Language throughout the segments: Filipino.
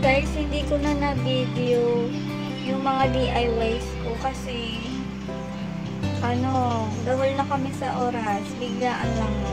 guys, hindi ko na na-video yung mga DIYs ko kasi ano, gawal na kami sa oras, biglaan lang no.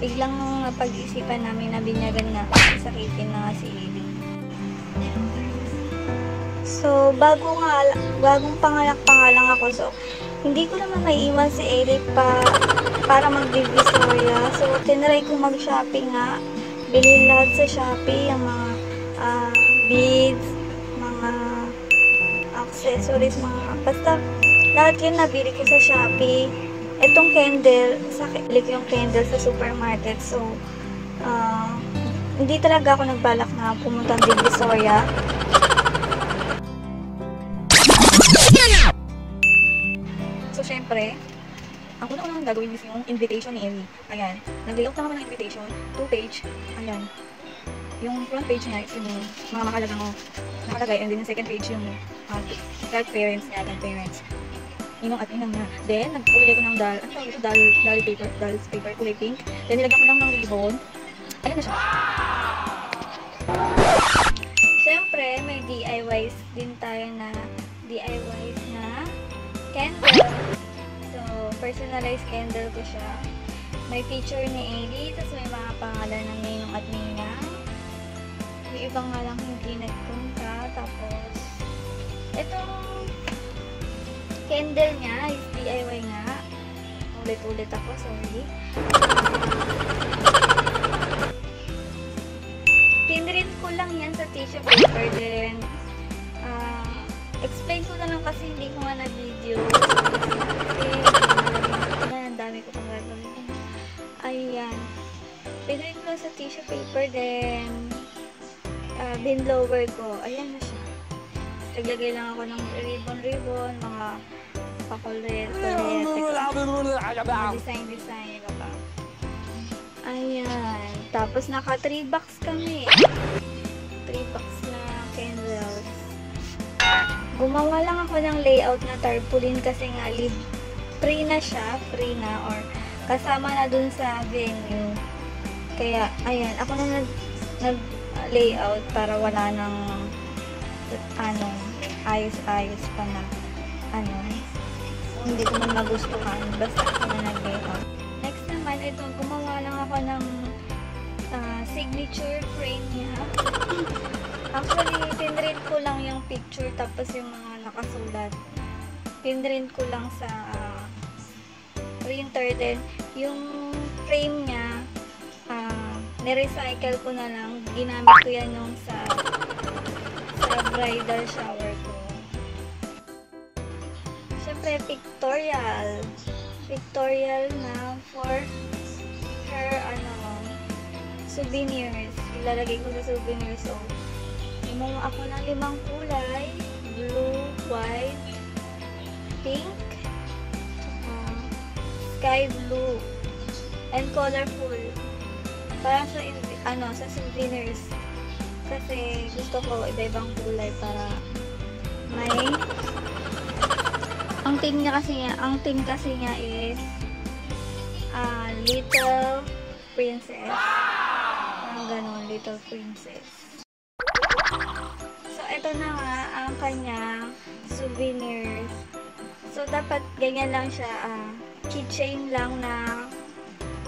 Biglang napag-isipan namin na binyagan nga kasi sakitin na si Eli. So, bago nga, bagong pangalak pa nga lang ako, so, hindi ko naman maiiwan si Eric pa para mag-divisoria. So, tinry ko mag-shopping nga. Bilhin lahat sa Shopee, yung mga accessories, mga basta lahat yun nabili ko sa Shopee. Itong candle, sa ko yung candle sa supermarket. So, ah, hindi talaga ako nagbalak na pumunta ng Divisoria. So, syempre, ang una-unang gagawin is yung invitation ni Ellie. Ayan. Nag-layout lang ng invitation. Two page. Ayan. Yung front page niya is yung mga makalagang nakalagay. And then yung second page yung uh, tag parents niya, tag parents. Ninong at inang niya. Then, nagkulay ko ng dal, ano tawag ito? Dal, dal paper, dal paper, kulay pink. Then, nilagyan ko lang ng ribbon. Ayan na siya. Siyempre, may DIYs din tayo na DIYs na candle. So, personalized candle ko siya. May picture ni Ailey, tapos may mga pangalan ng Ninong at Ninang. Yung iba nga lang hindi nagpunta. Tapos, itong candle niya is DIY nga. Ulit-ulit ako, sorry. Pinrint ko lang yan sa tissue paper then ah, explain ko na lang kasi hindi ko nga na-video. Ang dami ko pang gagawin. Ayan. Pinrint ko sa tissue paper then uh, bin lower ko. Ayan. Naglagay lang ako ng ribbon-ribbon, mga pakulit, palet, design-design, iba pa. Ayan. Tapos naka 3 box kami. 3 box na candles. Gumawa lang ako ng layout na tarpaulin kasi nga live free na siya, free na or kasama na dun sa venue. Kaya, ayan, ako na nag, nag layout para wala nang ano, ayos-ayos pa na ano, hindi ko man magustuhan. Basta ako na nag-layout. Next naman, ito, gumawa lang ako ng ah, signature frame niya. Actually, pinrint ko lang yung picture tapos yung mga nakasulat. Pinrint ko lang sa ah, printer din. Yung frame niya, ah, Nirecycle ko na lang. Ginamit ko yan nung sa sa bridal shower ko. Siyempre, pictorial. Pictorial na for her, ano, souvenirs. Ilalagay ko sa souvenirs. So, gumawa ako ng limang kulay. Blue, white, pink, uh, sky blue, and colorful. Para sa, ano, sa souvenirs. Kasi gusto ko iba-ibang kulay para may ang theme niya kasi niya, ang theme kasi niya is ah, Little Princess. Parang ganun, Little Princess. So, ito na nga ang kanyang souvenirs. So, dapat ganyan lang siya, ah, keychain lang na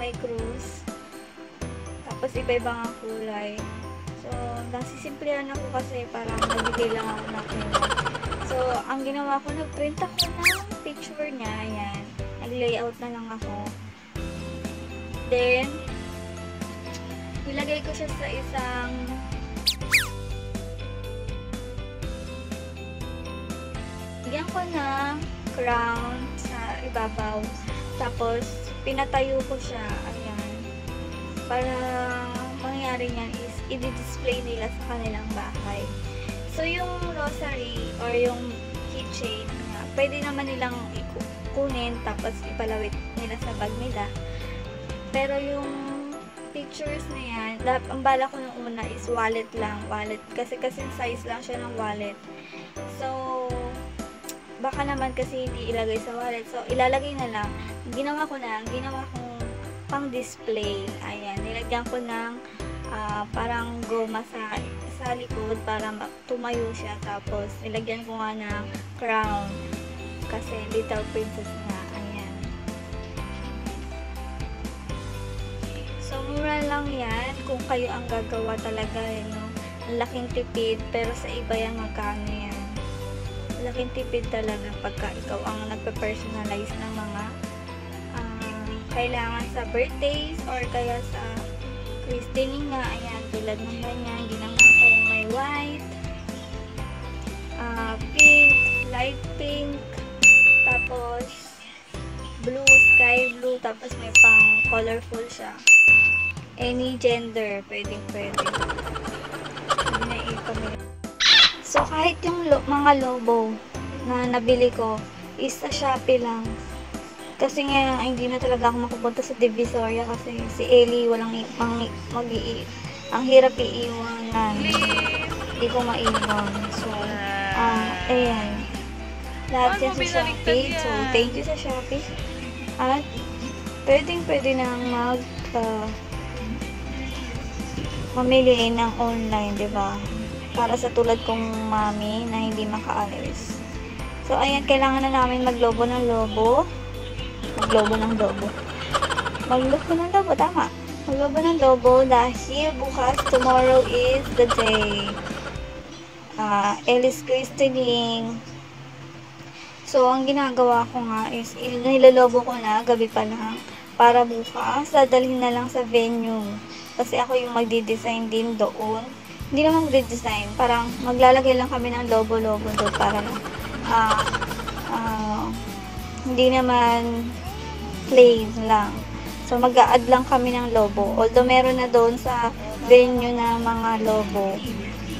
may cruise. Tapos, iba-iba nga kulay. So, nasisimplihan ako kasi parang nagbigay lang ako ng ang ginawa ko, nag-print ako ng picture niya. Ayan. Nag-layout na lang ako. Then, nilagay ko siya sa isang Bigyan ko ng crown sa ibabaw. Tapos, pinatayo ko siya. Ayan. Para mangyari niyan is i-display nila sa kanilang bahay. So, yung rosary or yung keychain, nga, pwede naman nilang kunin tapos ipalawit nila sa bag nila. Pero yung pictures na yan, dap, ang bala ko nung una is wallet lang. Wallet. Kasi kasi size lang siya ng wallet. So, baka naman kasi hindi ilagay sa wallet. So, ilalagay na lang. Ginawa ko na, ginawa kong pang display. Ayan, nilagyan ko ng ah, parang goma sa sa likod para ma- tumayo siya. Tapos, nilagyan ko nga ng crown. Kasi little princess nga. Ayan. So, mura lang yan kung kayo ang gagawa talaga. Eh, no? Ang laking tipid. Pero sa iba yan, magkano yan? Laking tipid talaga pagka ikaw ang nagpe-personalize ng mga ah, kailangan sa birthdays or kaya sa christening nga. Ayan, tulad ng ganyan. Ginawa ko white, ah, pink, light pink, tapos blue, sky blue, tapos may pang colorful siya. Any gender, pwedeng pwede. So, kahit yung lo- mga lobo na nabili ko, is sa Shopee lang. Kasi nga, hindi na talaga ako makapunta sa Divisoria kasi si Ellie walang i- mang, mag i ang hirap iiwanan. Hindi ko maiwan. So, ah, ayan. Lahat yan sa Shopee. So, thank you sa Shopee. At, pwedeng pwede nang mag, ah, mamili ng online, di ba? Para sa tulad kong mami na hindi makaalis. So, ayan, kailangan na namin maglobo ng lobo. Maglobo ng lobo. Maglobo ng lobo, tama. Maglobo ng lobo dahil bukas, tomorrow is the day. Ah, Ellis Christening. So, ang ginagawa ko nga is, il- nilolobo ko na, gabi pa lang, para bukas, dadalhin na lang sa venue. Kasi ako yung magdi-design din doon. Hindi naman magdi-design, parang maglalagay lang kami ng logo-logo doon para ah ah, hindi naman plain lang. So, mag-a-add lang kami ng logo. Although, meron na doon sa venue na mga logo.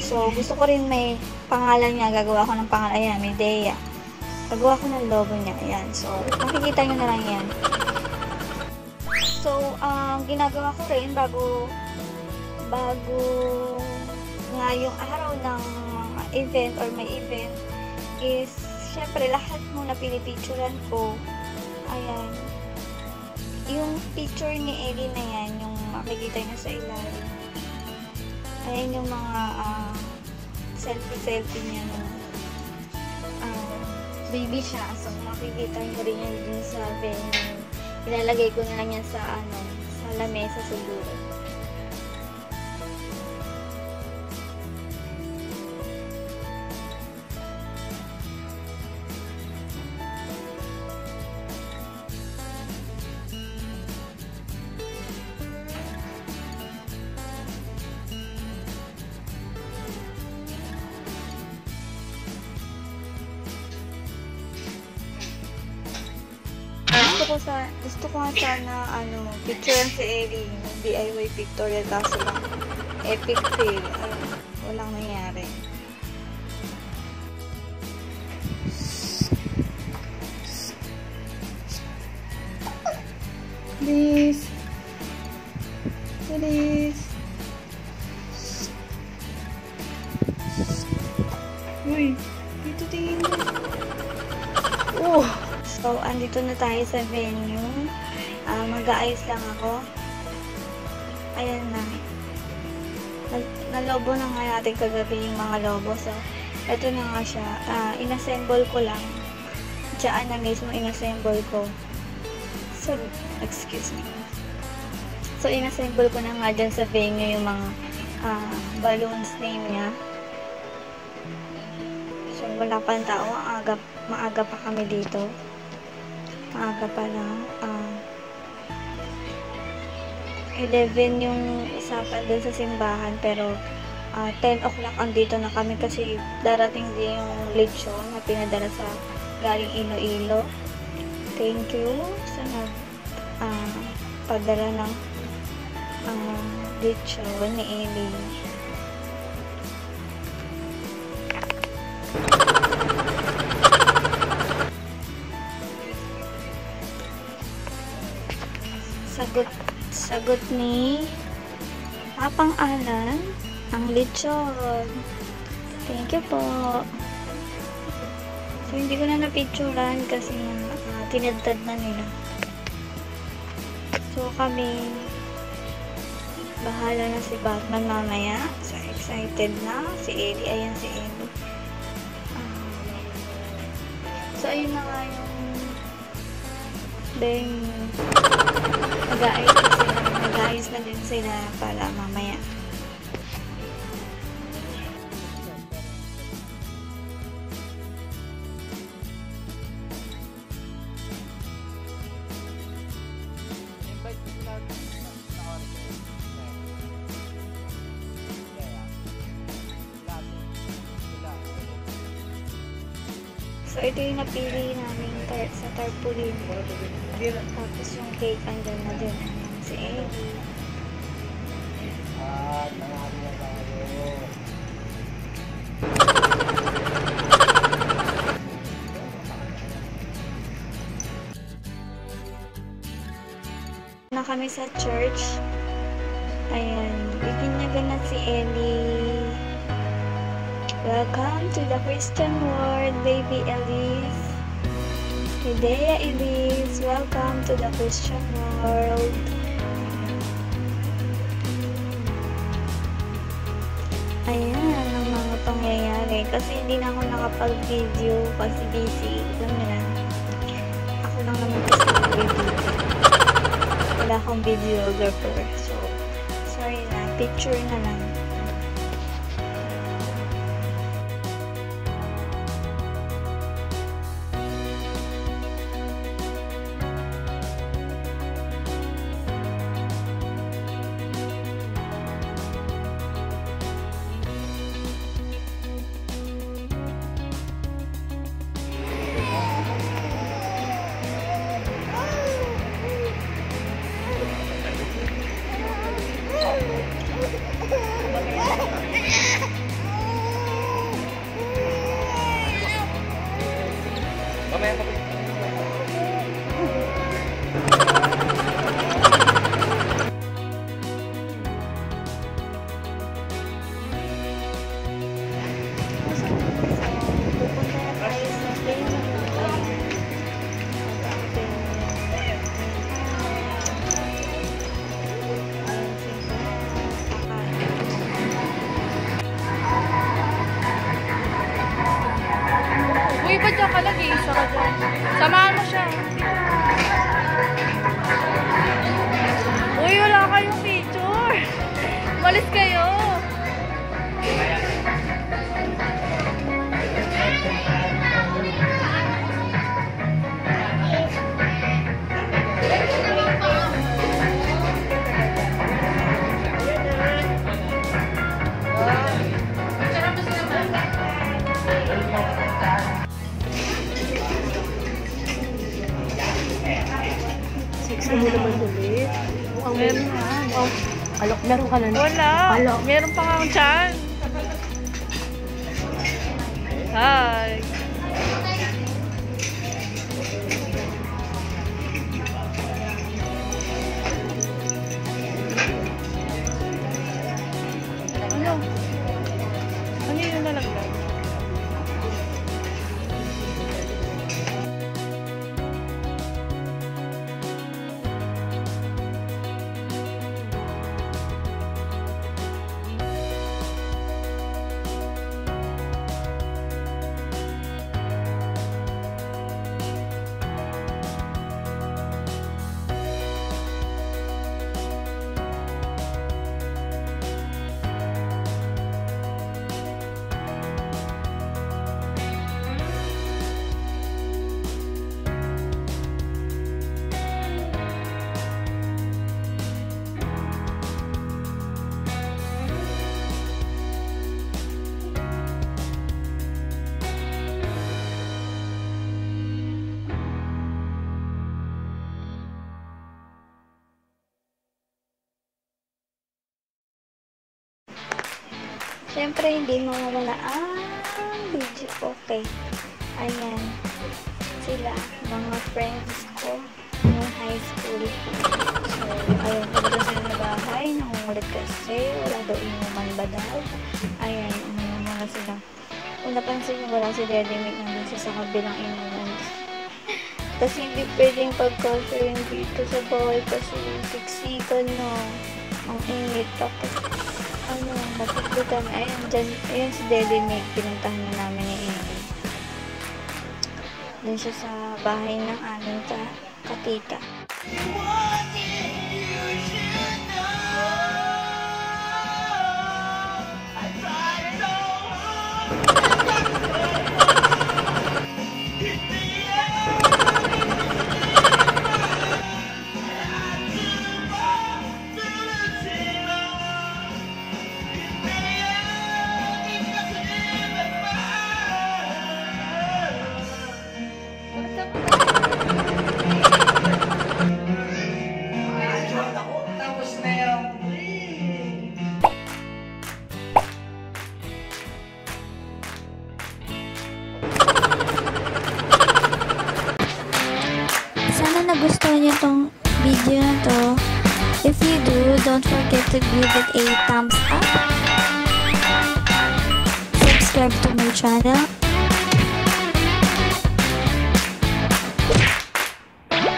So, gusto ko rin may pangalan niya. Gagawa ko ng pangalan. Ayan, Medea. Gagawa ko ng logo niya. Ayan. So, makikita nyo na lang yan. So, ang ginagawa ko rin bago bago nga yung araw ng event or may event is syempre lahat muna pinipicturean ko. Ayan. Yung picture ni Ellie na yan, yung makikita nyo sa ilalim. Ayan yung mga ah, selfie-selfie niya nung ah, baby siya. So, makikita nyo rin yan dun sa venue. Ilalagay ko na lang yan sa ano, sa lamesa siguro. Picture si Ellie, DIY pictorial kaso lang epic fail. Ayun, walang nangyari. Please. Please. Uy, dito tingin mo. Oh. So, andito na tayo sa venue. Mag-aayos lang ako. Ayan na. Nal- Nalobo na nga natin kagabi yung mga lobo. So, eto na nga siya. Ah, inassemble ko lang. Diyan na mismo inassemble ko. So, excuse me. So, inassemble ko na nga dyan sa venue yung mga ah, balloons name niya. So, wala pa ang tao. Maaga, maaga pa kami dito. Maaga pa lang. Ah, 11 yung usapan doon sa simbahan pero ah, 10 o'clock andito na kami kasi darating din yung lechon na pinadala sa galing Iloilo. Thank you sa nag ah, padala ng uh, lechon ni Eli. Sagot sagot ni Papang Alan ang lechon. Thank you po. So, hindi ko na napicturan kasi uh, tinadtad na nila. So, kami bahala na si Batman mamaya. So, excited na. Si Ellie. Ayan si Ellie. Ah. so, ayun na nga yung venue nag-aayos na sila. Nag-aayos na din sila para mamaya. So, ito yung napili namin tar sa tarpaulin. Tapos yung cake, andyan na din. Si Ellie. At nangyari na tayo. Na kami sa church. Ayan, ibinyagan na si Ellie. Welcome to the Christian world, baby Elise. Hidea Elise, welcome to the Christian world. Ayan ang mga pangyayari. Kasi hindi na ako nakapag-video kasi busy. Alam mo na. Ako lang naman kasi nag-video. Wala akong videographer. So, sorry na. Picture na lang. Meron ka na. Wala. Alo. Meron pa kang chan. Hi. Ano Siyempre, hindi mawawala ang video. Okay. Ayan. Sila, mga friends ko noong high school. So, ayun, pagdating sila na bahay, nangungulit kasi, wala daw inuman ba daw. Ayan, uminom muna sila. Kung napansin nyo, wala si Daddy Mick nandun siya sa kabilang inuman. kasi hindi pwedeng pagka-friend dito sa bahay kasi siksikan na. Ang init. Tapos, ano, napagdo kami. Ayun, dyan, ayun si Daddy Meg, pinuntahan na namin ni Amy. Doon siya sa bahay ng aming ka katita. Sana If you do, don't forget to give it a thumbs up. Subscribe to my channel.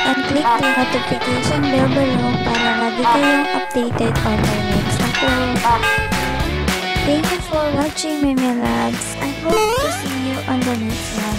And click the notification bell below para lagi kayong updated on my next upload. Thank you for watching, Mimi Labs. I hope to see you on the next one.